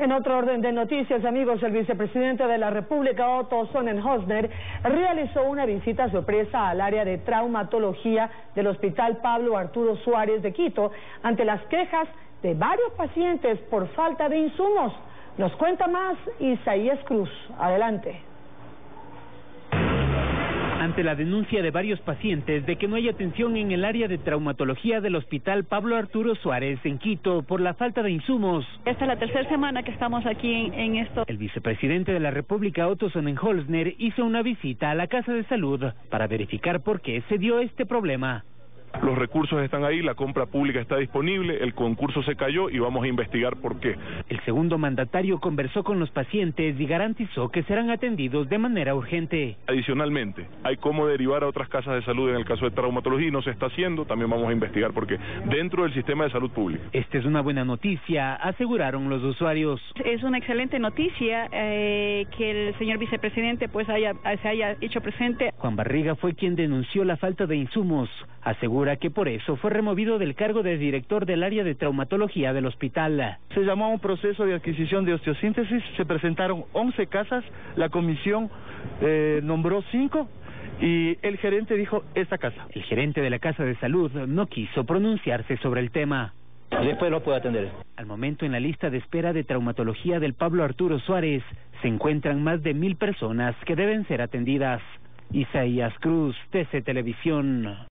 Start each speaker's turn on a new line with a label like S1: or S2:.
S1: En otro orden de noticias, amigos, el vicepresidente de la República, Otto Sonnenhosner, realizó una visita sorpresa al área de traumatología del Hospital Pablo Arturo Suárez de Quito ante las quejas de varios pacientes por falta de insumos. Nos cuenta más Isaías Cruz. Adelante
S2: ante la denuncia de varios pacientes de que no hay atención en el área de traumatología del Hospital Pablo Arturo Suárez en Quito por la falta de insumos.
S3: Esta es la tercera semana que estamos aquí en, esto.
S2: El vicepresidente de la República, Otto Sonnenholzner, hizo una visita a la Casa de Salud para verificar por qué se dio este problema.
S4: Los recursos están ahí, la compra pública está disponible, el concurso se cayó y vamos a investigar por qué.
S2: El segundo mandatario conversó con los pacientes y garantizó que serán atendidos de manera urgente.
S4: Adicionalmente, hay cómo derivar a otras casas de salud en el caso de traumatología y no se está haciendo, también vamos a investigar por qué, dentro del sistema de salud pública.
S2: Esta es una buena noticia, aseguraron los usuarios.
S3: Es una excelente noticia eh, que el señor vicepresidente pues haya, se haya hecho presente.
S2: Juan Barriga fue quien denunció la falta de insumos, aseguró que por eso fue removido del cargo de director del área de traumatología del hospital.
S5: Se llamó a un proceso de adquisición de osteosíntesis, se presentaron 11 casas, la comisión eh, nombró 5 y el gerente dijo esta casa.
S2: El gerente de la Casa de Salud no quiso pronunciarse sobre el tema.
S6: Después lo puede atender.
S2: Al momento en la lista de espera de traumatología del Pablo Arturo Suárez se encuentran más de mil personas que deben ser atendidas. Isaías Cruz, TC Televisión.